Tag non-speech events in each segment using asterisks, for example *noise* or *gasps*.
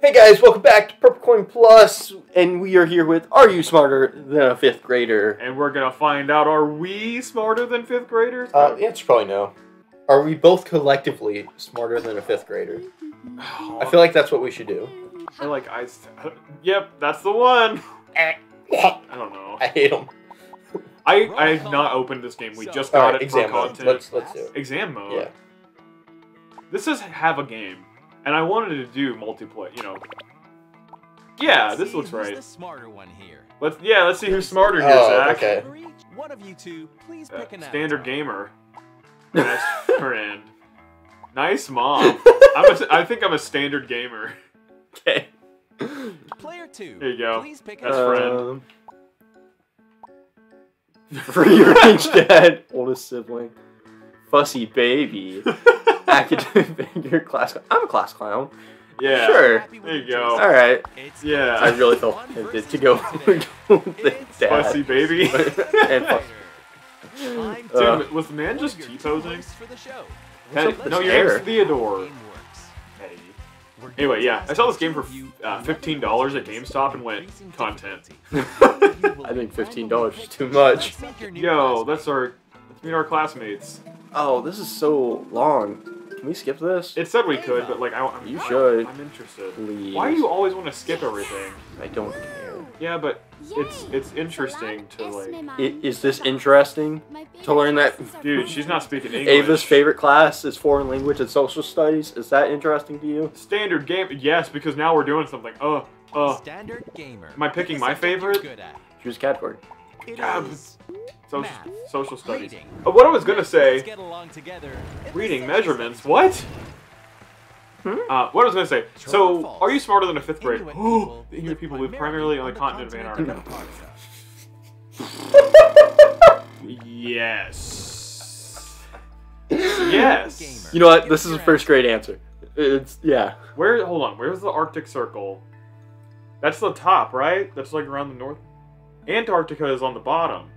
Hey guys, welcome back to Purple Coin Plus, and we are here with Are You Smarter Than a Fifth Grader? And we're gonna find out are we smarter than fifth graders? Uh, the answer's probably no. Are we both collectively smarter than a fifth grader? I feel like that's what we should do. I feel like I. Yep, that's the one. I I don't know. *laughs* I hate them. I I have not opened this game. We just got Alright, it for exam mode. content. Let's, let's do it. Exam mode. Yeah. This is have a game, and I wanted to do multiplayer. You know. Yeah, this looks right. the smarter one here? Let's yeah, let's see who's smarter here, Oh, Zach. okay. One of you two, please Uh, pick an standard avatar. gamer. *laughs* Best friend. Nice mom. *laughs* I'm a, I think I'm a standard gamer. *laughs* Okay. Player two. There you go. Please pick That's an friend. Um, free range dad, oldest sibling, fussy baby, academic figure, *laughs* class. I'm a class clown. Yeah. Sure. There you go. All right. It's Yeah. I really felt tempted to go *laughs* with the dad. Fussy baby. *laughs* and fuck. Time Uh, Dude, was the man just your T-posing? for the show. Hey, What's up no, with your hair? name's Theodore. Hey. Anyway, yeah, I saw this game for uh, fifteen dollars at GameStop and went content. I think fifteen dollars is too much. Let's make your new Yo, that's our let's meet our classmates. Oh, this is so long. Can we skip this? It said we could, but like I, I'm, You should. I'm interested. Please. Why do you always want to skip everything? I don't care. Yeah, but it's it's interesting to like. I- Is this interesting to learn that? Dude, she's not speaking English. Ava's favorite class is foreign language and social studies. Is that interesting to you? Standard game. Yes, because now we're doing something. Uh, uh. Standard gamer. Am I picking my something you're favorite? Good at. Choose a category. It Yeah, but- is Social Math. social studies. reading. Uh, what I was gonna say. get along together. Reading measurements. What? Hmm? Uh, what I was gonna say. True So, are you smarter than a fifth grader? Inuit *gasps* people the Inuit live people live primarily on the continent of Antarctica. Antarctica. Yes. yes. You know what? This is a first grade answer. It's yeah. Where? Hold on. Where's the Arctic Circle? That's the top, right? That's like around the north. Antarctica is on the bottom.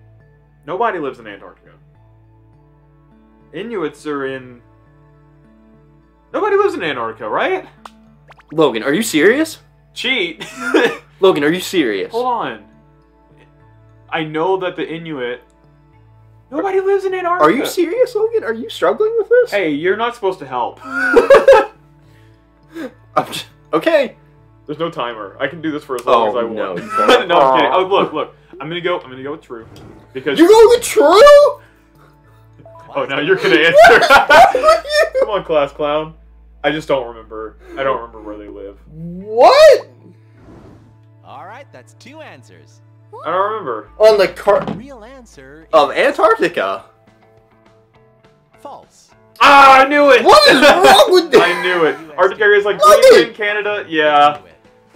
Nobody lives in Antarctica. Inuits are in. Nobody lives in Antarctica, right? Logan, are you serious? Cheat. *laughs* Logan, are you serious? Hold on. I know that the Inuit. Nobody lives in Antarctica. Are you serious, Logan? Are you struggling with this? Hey, you're not supposed to help. *laughs* I'm just- okay. There's no timer. I can do this for as long Oh, as I no, want. can't. *laughs* no, I'm kidding. Oh, look, look. I'm gonna go. I'm gonna go with true, because. You're going with true? *laughs* oh, now you're gonna *laughs* answer. *laughs* Come on, class clown. I just don't remember. I don't remember where they live. What? All right, that's two answers. I don't remember. On the car The real answer of is Antarctica. false. Ah, I knew it. What is wrong with this? I knew it. Arctic areas like Look Greenland, it. Canada. Yeah,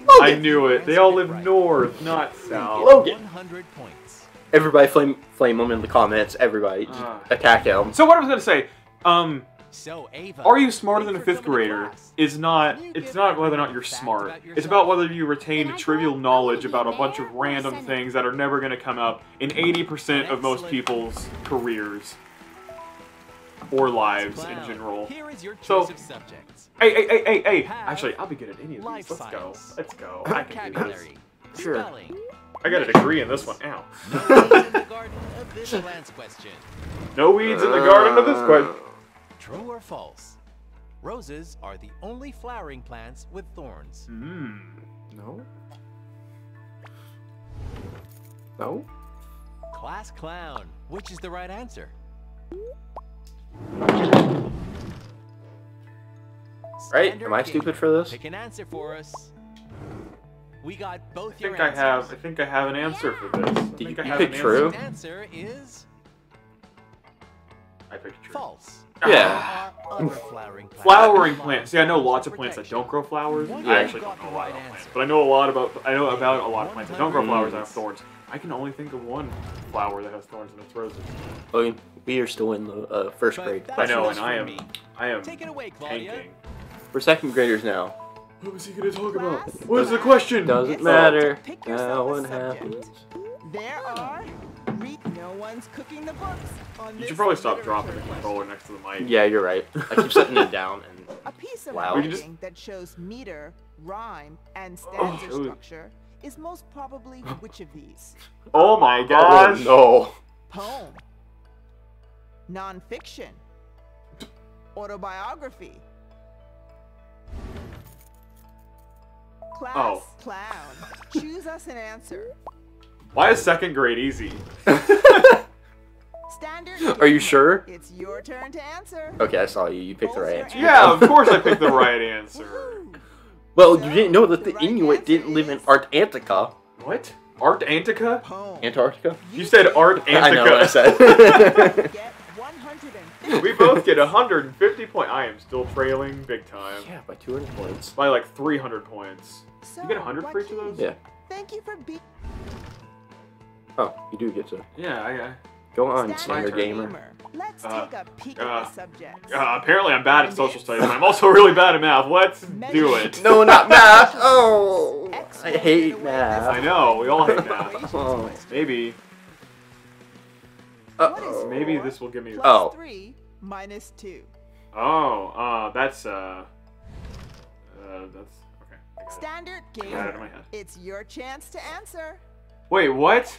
Inuit. I knew it. They all live north, not south. Logan. 100 points. Everybody flame flame him in the comments. Everybody just Ah. attack him. So what I was gonna say, um, So Ava, are you smarter than a fifth grader? Is not. It's not whether or not you're smart. about It's about whether you retain trivial knowledge about a bunch of random things that are never gonna come up in 80% of most people's careers or lives in general. Here is your So- choice of subjects. Hey, hey, hey, hey, hey! Actually, I'll be good at any of these. Let's go. Let's go. I can do this. Sure. Spelling. I got a degree in this one. Ow. No weeds in the garden of this *laughs* plant's question. No weeds in the garden of this question. True or false? Roses are the only flowering plants with thorns. Hmm. No. No. Class clown. Which is the right answer? Right? Standard Am I stupid for this? Pick an answer for us. We got both I your think I have. I think I have an answer for this. I Did think you pick an true? Answer. The answer is I picked true. false. Ah. Yeah. There are other flowering plants. Flowering plants. See, I know lots of plants that don't grow flowers. One I actually don't know a lot right about plants, but I know a lot about. I know about a lot of plants that don't grow flowers that have thorns. I can only think of one flower that has thorns and it's roses. Logan, we are still in the uh, first But grade. I know, and I am. me. I am Take it away, Claudia. tanking. We're second graders now. What was he gonna talk about? Class? What is the question? Doesn't Yes. matter. Now what subject. happens? There are no No one's cooking the books on You this should probably stop dropping the literature controller next to the mic. Yeah, you're right. *laughs* I keep setting it down and A piece of Wow. Writing just- that shows meter, rhyme, and Oh, stanza it was- structure is most probably which of these? *laughs* Oh my oh no. Poem, nonfiction, autobiography. Class Oh. clown. Choose us an answer. Why is second grade easy? *laughs* Standard. *laughs* Are you sure? It's your turn to answer. Okay, I saw you. You picked the right answer. Yeah, of course I picked the right answer. Woohoo. Well, you didn't know that the The Inuit didn't live in is- Antarctica. What? Art Antica? Antarctica? You said Art I know what I Antica. said. *laughs* We both get 150 points. I am still trailing big time. yeah, by 200 points. By like 300 points. So, You get 100 for each of those? Yeah. Thank you for being Oh, you do get to Yeah, I, go on, Standard Standard Gamer. Let's Uh, take a peek uh, at the subjects. uh, apparently I'm bad at social studies, and I'm also really bad at math. Let's do it. No, not math. *laughs* Oh, I hate math. I know, we all hate math. *laughs* Oh. Maybe, Uh-oh. maybe this will give me. plus Oh. three minus two? Oh, uh, that's, uh, uh, that's, okay. I got it. Standard I got it gamer. in my head. It's your chance to answer. Wait, what?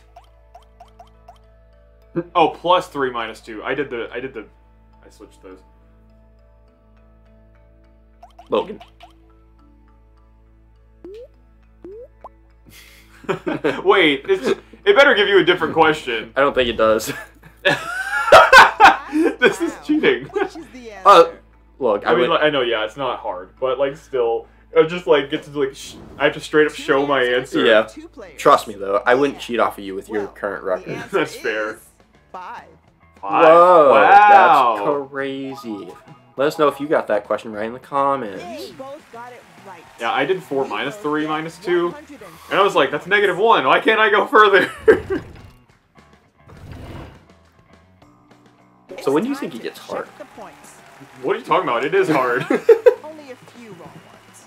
Oh, plus three minus two. I did the, I did the, I switched those. Logan. *laughs* Wait, it's, it better give you a different question. I don't think it does. *laughs* *laughs* this is cheating. Which is the answer? Uh, Look, I, I mean, would. like, I know, yeah, it's not hard, but like, still, I just like get to like, sh- I have to straight up Two show my answer. Yeah. Trust me though, I wouldn't Yeah. cheat off of you with your current record. That's fair. Is Five. Five. Whoa, wow. that's crazy. Let us know if you got that question right in the comments. You both got it right. Yeah, I did four You three minus two, and I was like, that's negative one. Why can't I go further? *laughs* So when do you think time it gets hard? check The points. what are you talking about? It is hard. *laughs* Only a few wrong ones.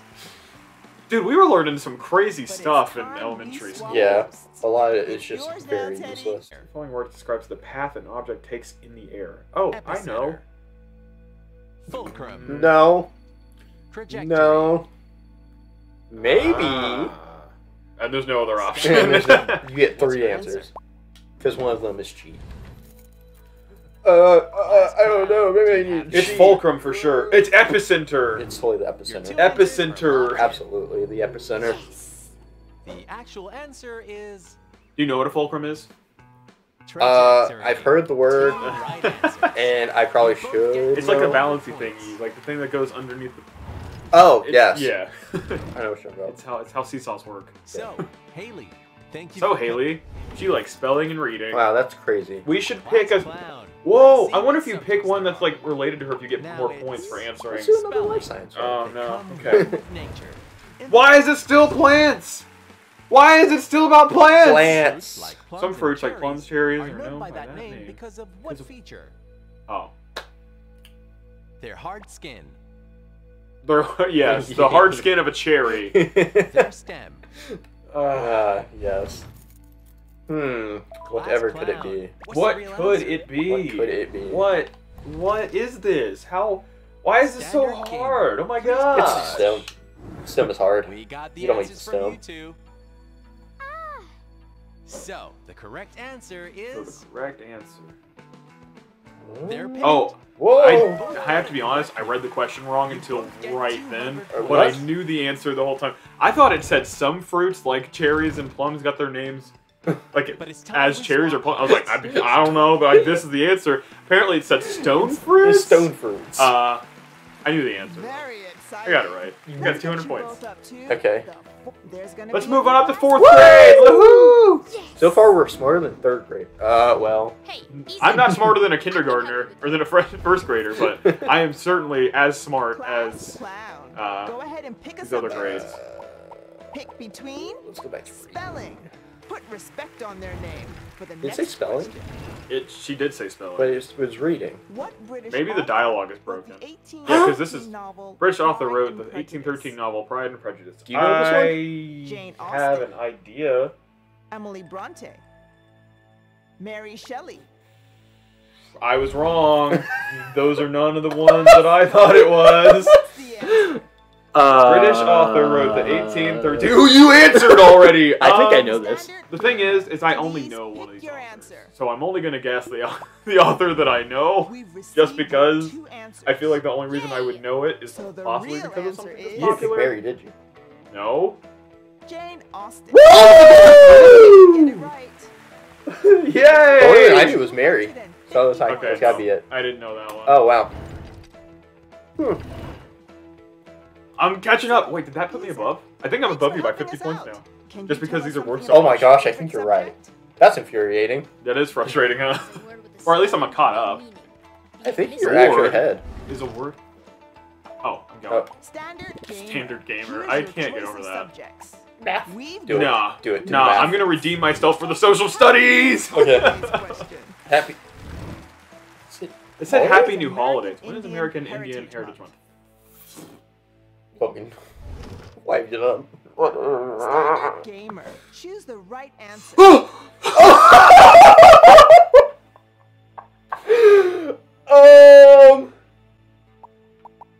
Dude, we were learning some crazy But stuff in elementary school. Yeah, a lot of It's just yours now, very Teddy. useless. The following word describes the path an object takes in the air. Oh, I know. Fulcrum. No, Trajectory. no, maybe. Ah. and there's no other option. And *laughs* you get three answers because one of them is cheat. Uh, uh, I don't know. Maybe I need. it's fulcrum for sure. It's epicenter. It's totally the epicenter. Epicenter. Absolutely, the epicenter. The actual answer is Do you know what a fulcrum is? Uh. I've heard the word, Two right answers. *laughs* and I probably should. get It's like a know. balancing thingy, like the thing that goes underneath the. Oh It's- yes. Yeah. *laughs* I know what you're about. it's how it's how seesaws work. So, *laughs* Haley, thank you. So for Haley, she likes spelling and reading. Wow, that's crazy. We should pick a. Class. Whoa! I wonder if you pick one that's like related to her, if you get more points for answering. Let's do another life science. right? Oh no. Okay. nature. *laughs* Why is it still plants? Why is it still about plants? Plants. Like plums Some fruits like plums, cherries are are known known by by that that name name. because of what Because of- feature? Oh. Their hard skin, They're, *laughs* yes, the hard *laughs* skin of a cherry. their stem, Ah, yes. Hmm. Whatever could it be? What's what could answer? it be? What could it be? What? What is this? How? Why is this so hard? Oh my god! It's the god! stem. Stem is hard. We got the You don't make answers you stone. So, the correct answer is. So is the correct answer. their pit. Oh, Whoa! I, I have to be honest. I read the question wrong until right then, but I knew the answer the whole time. I thought it said some fruits like cherries and plums got their names *laughs* like But it's as cherries or swap plums. I was like, I, I don't know, but like, this is the answer. Apparently, it said stone fruits. Stone fruits. Uh, I knew the answer. I got it right. You got 200 points. both up to Okay. the fo- There's gonna Let's move on up to fourth Woo! grade. Woohoo! so far, we're smarter than third grade. Uh, well. Hey. I'm not smarter than a kindergartner or than a first grader, but I am certainly as smart as uh, Go ahead and pick a these other grades. Pick between Let's go back to reading. Spelling. Put respect on their name for the Did it next say spelling? question. It. She did say spelling. But it was reading. What British Maybe the dialogue is broken. the 1813 Yeah, 'cause this is novel British author Pride wrote the 1813 novel Pride and Prejudice. Do you know this one? I Jane have an idea. Emily Bronte. Mary Shelley. I was wrong. Those are none of the ones that I thought it was. *laughs* What's the answer? Uh, British author wrote the 1832. You answered already. *laughs* I think I Um, know this. The thing is, is I only know one of these your authors. answer. So I'm only gonna guess the *laughs* the author that I know. Just because. I feel like the only reason I would know it is So possibly because of answer something is- that's You didn't pick popular. Mary, did you? No. Jane Austen. Woo! Right. *laughs* Yay! The only one I knew was Mary. So it's like, Okay, that's gotta no, be it. I didn't know that one. Oh, wow. I'm catching up. Wait, did that put me above? I think I'm above you by 50 points now. Just because these are worth so Oh my gosh, I think you're right. That's infuriating. That is frustrating, huh? *laughs* Or at least I'm caught up. I think you're Or- actually ahead. Is a word? Oh, I'm oh. going. Oh. Standard gamer. Standard gamer. I can't get over that. Subjects. Math. We've Do it. Nah. Do it. Do Nah, math. I'm gonna redeem myself for the social studies. *laughs* Okay. Happy. It said Oh. Happy New American Holidays. When is American Heritage Indian Heritage Month? Month? Fucking. *laughs* Wiped it up. Standard gamer. Choose the right answer. *gasps* um.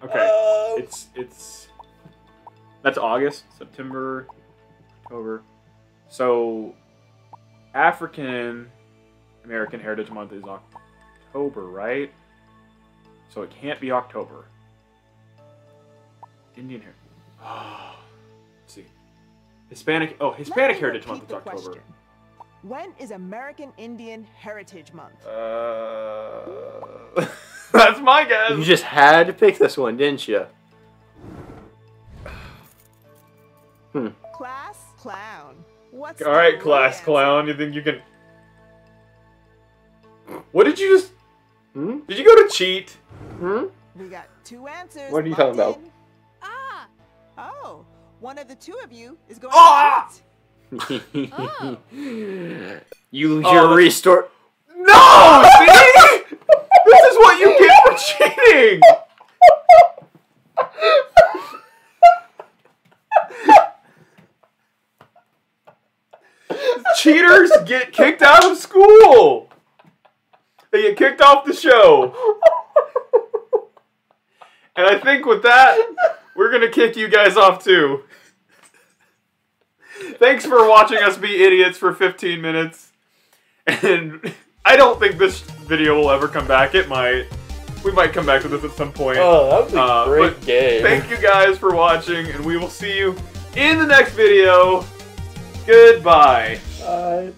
Okay. um, It's it's that's August, September, October. So African American Heritage Month is October, right? So it can't be October. Indian Heritage. *gasps* Let's see. Hispanic. Oh, Hispanic me Heritage Month is October. question. When is American Indian Heritage Month? Uh, *laughs* that's my guess. You just had to pick this one, didn't you? *sighs* Hmm. Class clown. What's All the right, class answer? clown. You think you can? What did you just? Hmm? Did you go to cheat? Hmm? We got two answers. What are you talking about? in. Ah. Oh, one of the two of you is going Ah! to cheat. Oh. you Oh, your restore. No! See? this is what you get for cheating. Cheaters get kicked out of school. They get kicked off the show. And I think with that, we're gonna kick you guys off too. Thanks for watching us be idiots for 15 minutes. And I don't think this video will ever come back. It might. We might come back to this at some point. Oh, that was a Uh, great game. Thank you guys for watching, and we will see you in the next video. Goodbye. Bye.